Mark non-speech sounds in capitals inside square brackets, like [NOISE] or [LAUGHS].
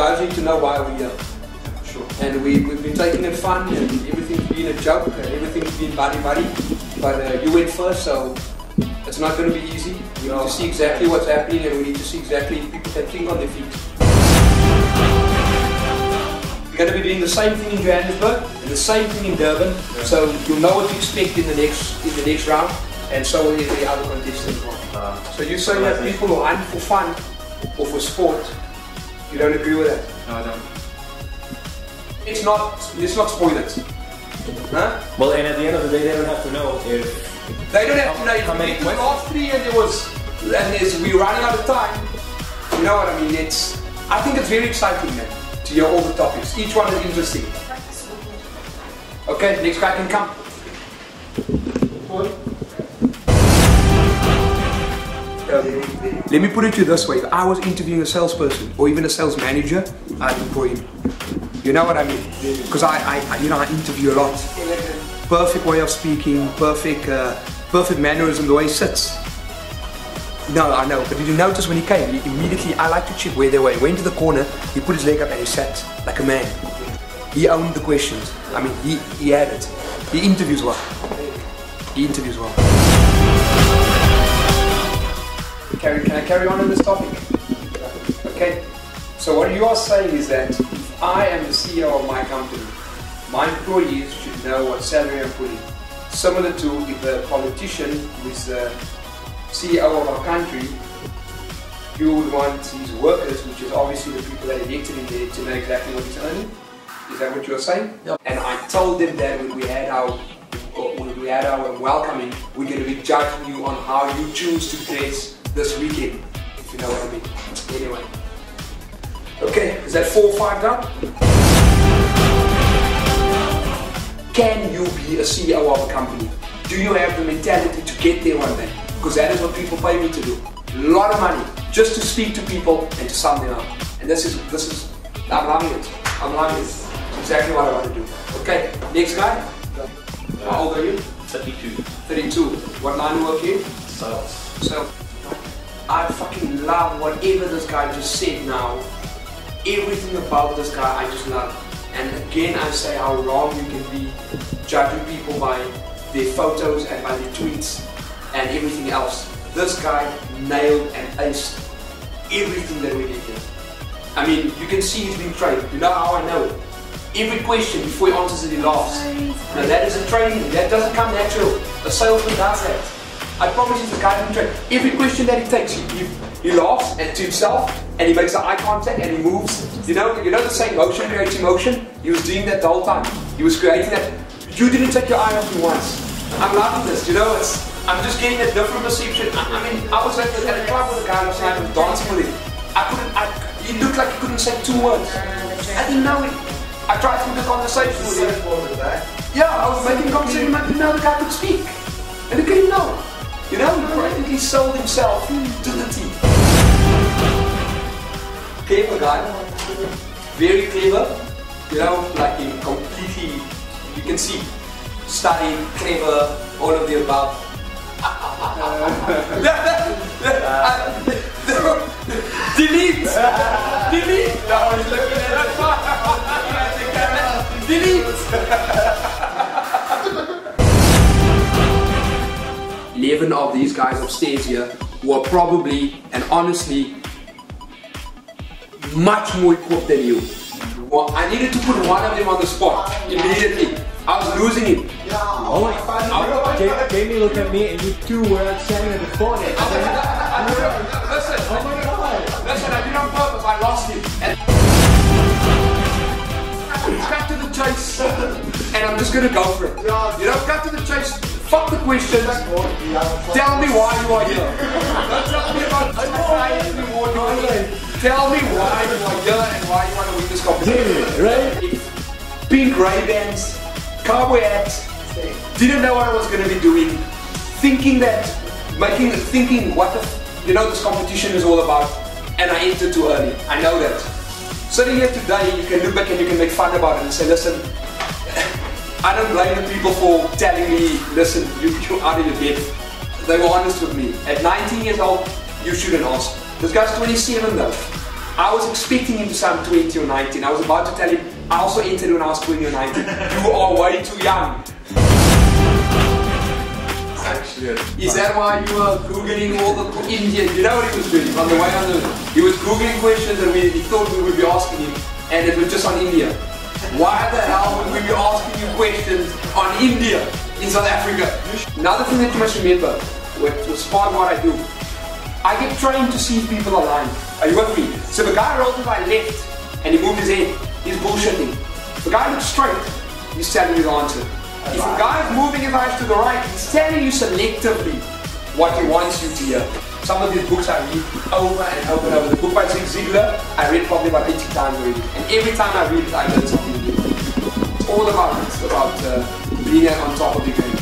guys need to know why we're here. Sure. And we, we've been taking it fun and everything's been a joke and everything's been buddy buddy. But uh, you went first, so it's not going to be easy. We need to see exactly what's happening and we need to see exactly if people can think on their feet. We're going to be doing the same thing in Johannesburg and the same thing in Durban, so you'll know what to expect in the next in the next round, and so will every other contestant. Uh, So you're saying that people who hunt for fun or for sport, you don't agree with that? no, I don't. It's not. Let's not spoil it. Huh? Well, and at the end of the day, they don't have to know if. They don't have to know. How many If the last three and there was, and there's, we're running out of time. You know what I mean? It's. I think it's very exciting, man, to hear all the topics. Each one is interesting. Okay, next guy can come. Let me put it to you this way: If I was interviewing a salesperson or even a sales manager, I'd employ him. You know what I mean? Because I, I, I, you know, I interview a lot. Perfect way of speaking, perfect, uh, perfect mannerism, the way he sits. No, I know, but did you notice when he came? He immediately, I like to check where they were. He went to the corner, he put his leg up and he sat like a man. He owned the questions. I mean, he, he had it. He interviews well. He interviews well. Carry, can I carry on on this topic? Okay. So what you are saying is that if I am the CEO of my company, my employees should know what salary I'm putting. Similar to if a politician who is the CEO of our country, you would want his workers, which is obviously the people that elected him there, to know exactly what he's earning. Is that what you're saying? Yep. And I told them that when we had our when we had our welcoming, we're going to be judging you on how you choose to dress this weekend, if you know what I mean. Anyway. Okay, is that four or five done? Can you be a CEO of a company? Do you have the mentality to get there one day? Because that is what people pay me to do. A lot of money just to speak to people and to sum them up. And this is this is I'm loving it. I'm loving it. It's exactly what I want to do. Okay, next guy. How old are you? 32. 32. What line work you? in? Sales. So I fucking love whatever this guy just said now. Everything about this guy I just love. And again I say how wrong you can be judging people by their photos and by their tweets and everything else. This guy nailed and aced everything that we did here. I mean, you can see he's been trained. You know how I know it. Every question before he answers it, he laughs. Now that is a training. That doesn't come natural. A salesman does that. I promise you, this guy been trained. Every question that he takes, he, he, he laughs and to himself, and he makes the eye contact and he moves. You know, you know the saying, motion creates emotion. He was doing that the whole time. He was creating that. You didn't take your eye off me once. I'm loving this. You know, it's. I'm just getting a different perception. I, I mean, I was at, at a club with a guy last night, dancing with him. I couldn't. I, he looked like he couldn't say two words. I didn't know it. I tried to have a conversation with him. Yeah, I was making conversation. Didn't know the guy could speak, sold himself to the team. Clever guy, very clever. You know, like he completely. You can see, studied, clever, all of the above. [LAUGHS] Delete! Delete! No, he's looking at. Delete! 11 of these guys upstairs here who are probably and honestly much more equipped than you. Well, I needed to put one of them on the spot immediately. I was losing him. Oh my god. Ja- Jamie looked at me and you two were standing at the phone. I listen, Oh my god. listen, I did on purpose, I lost him. And cut to the chase, and I'm just gonna go for it. You know, cut to the chase, questions, tell me why you are here. Tell me about society reward you are here. Tell me why you are here and why you want to win this competition. Right? Pink Ray-Bans, cowboy hat, didn't know what I was going to be doing, thinking that, making, thinking what the, you know, this competition is all about, and I entered too early. I know that. Sitting here today, you can look back and you can make fun about it and say, listen, I don't blame the people for telling me, listen, you, you're out of your depth. They were honest with me. At 19 years old, you shouldn't ask. This guy's 27 though. I was expecting him to sound 20 or 19. I was about to tell him, I also entered when I was 20 or 19. [LAUGHS] you are way too young. Actually, Is that why you were googling all the Indian? You know what he was doing on the way on the. He was googling questions that we he thought we would be asking him, and it was just on India. Why the hell would we be asking you questions on India in South Africa? Another thing that you must remember, with, with part of what I do, I get trained to see if people are lying. Are you with me? So the guy rolls to my left and he moved his head, he's bullshitting. If a guy looks straight, he's telling you the answer. If a guy is moving his eyes to the right, he's telling you selectively what he wants you to hear. Some of these books I read over and over and over. The book by Zig Ziglar, I read probably about 80 times already. And every time I read it, I learn something all about, about uh, being on top of the game.